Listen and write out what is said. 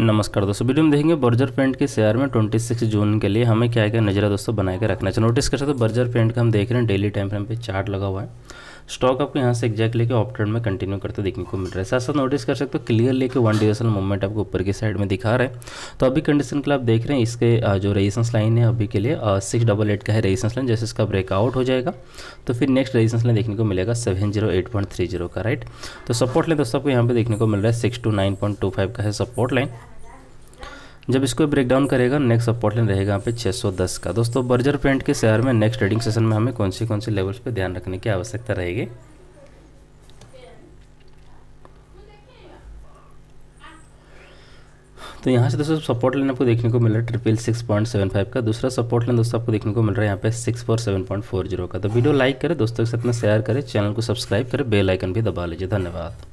नमस्कार दोस्तों, वीडियो में देखेंगे बर्जर पेंट के शेयर में 26 जून के लिए हमें क्या क्या नजरा दोस्तों बनाए के रखना चाहिए नोटिस कर सकते हो, बर्जर पेंट का हम देख रहे हैं डेली टाइम फ्रेम पे चार्ट लगा हुआ है। स्टॉक आपको यहाँ से एग्जैक्ट लेके ऑप ट्रेंड में कंटिन्यू करते देखने को मिल रहा है। साथ साथ नोटिस कर सकते हो क्लियर लेके वन डिरेशनल मूवमेंट आपको ऊपर की साइड में दिखा रहा है। तो अभी कंडीशन के लिए आप देख रहे हैं, इसके जो रेजिस्टेंस लाइन है अभी के लिए सिक्स डबल एट का है रेजिस्टेंस लाइन जैसे इसका ब्रेकआउट हो जाएगा। तो फिर नेक्स्ट रेजिस्टेंस लाइन देखने को मिलेगा seven zero eight point three zero का राइट तो सपोर्ट लाइन दोस्तों आपको यहाँ पे देखने को मिल रहा है six two nine point two five का है सपोर्ट लाइन जब इसको ब्रेक डाउन करेगा नेक्स्ट सपोर्ट लाइन रहेगा यहाँ पे 610 का। दोस्तों बर्जर पेंट के शेयर में नेक्स्ट ट्रेडिंग सेशन में हमें कौन सी कौन सी लेवल्स पे ध्यान रखने की आवश्यकता रहेगी? तो यहाँ से दोस्तों सपोर्ट लाइन आपको देखने को मिल रहा है triple six point seven five का। दूसरा सपोर्ट लाइन दोस्तों आपको देखने को मिल रहा है यहाँ पे six four seven point four zero का। तो वीडियो लाइक करें, दोस्तों के साथ में शेयर करें चैनल को सब्सक्राइब करें बेल आइकन भी दबा लीजिए। धन्यवाद।